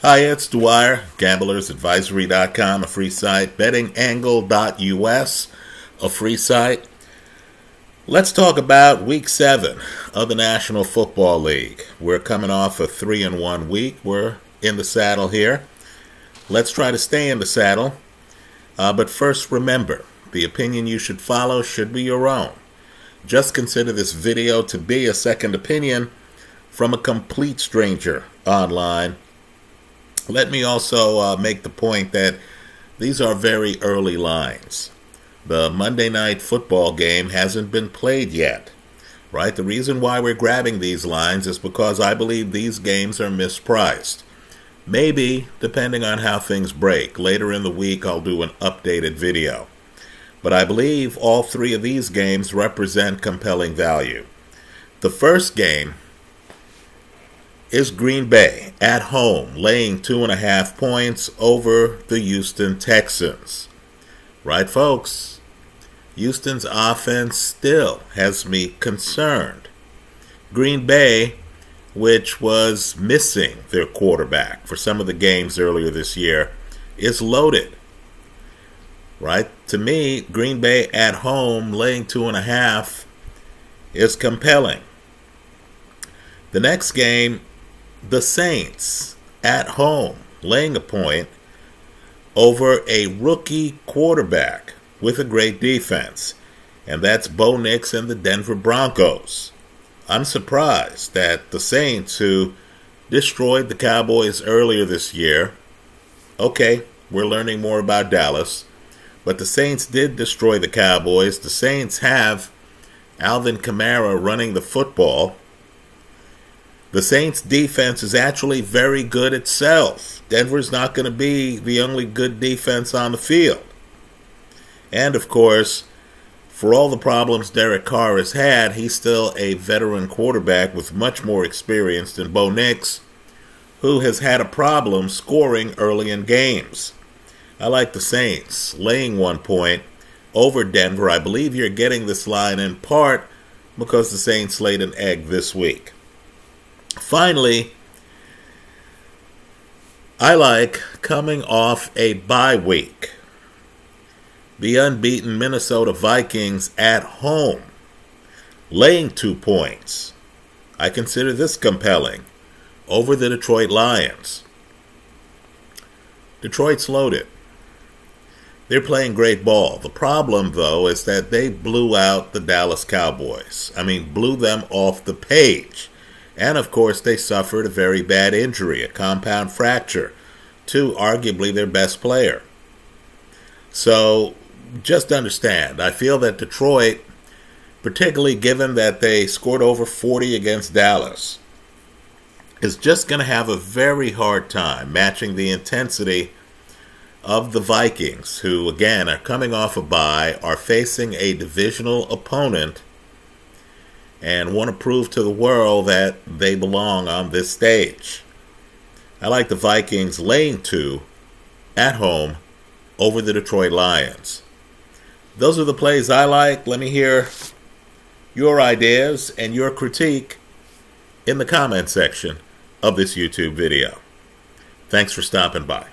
Hi, it's Dwyer, gamblersadvisory.com, a free site, bettingangle.us, a free site. Let's talk about week seven of the National Football League. We're coming off a three and one week. We're in the saddle here. Let's try to stay in the saddle. Uh, but first, remember the opinion you should follow should be your own. Just consider this video to be a second opinion from a complete stranger online let me also uh, make the point that these are very early lines. The Monday night football game hasn't been played yet, right? The reason why we're grabbing these lines is because I believe these games are mispriced. Maybe, depending on how things break, later in the week I'll do an updated video. But I believe all three of these games represent compelling value. The first game is Green Bay at home, laying two and a half points over the Houston Texans. Right, folks? Houston's offense still has me concerned. Green Bay, which was missing their quarterback for some of the games earlier this year, is loaded. Right? To me, Green Bay at home, laying two and a half, is compelling. The next game the Saints at home, laying a point over a rookie quarterback with a great defense, and that's Bo Nix and the Denver Broncos. I'm surprised that the Saints, who destroyed the Cowboys earlier this year, okay, we're learning more about Dallas, but the Saints did destroy the Cowboys. The Saints have Alvin Kamara running the football the Saints defense is actually very good itself. Denver's not going to be the only good defense on the field. And of course, for all the problems Derek Carr has had, he's still a veteran quarterback with much more experience than Bo Nix, who has had a problem scoring early in games. I like the Saints laying one point over Denver. I believe you're getting this line in part because the Saints laid an egg this week. Finally, I like coming off a bye week. The unbeaten Minnesota Vikings at home, laying two points. I consider this compelling over the Detroit Lions. Detroit's loaded. They're playing great ball. The problem, though, is that they blew out the Dallas Cowboys. I mean, blew them off the page. And of course, they suffered a very bad injury, a compound fracture, to arguably their best player. So just understand, I feel that Detroit, particularly given that they scored over 40 against Dallas, is just going to have a very hard time matching the intensity of the Vikings, who again are coming off a bye, are facing a divisional opponent and want to prove to the world that they belong on this stage. I like the Vikings laying two at home over the Detroit Lions. Those are the plays I like. Let me hear your ideas and your critique in the comment section of this YouTube video. Thanks for stopping by.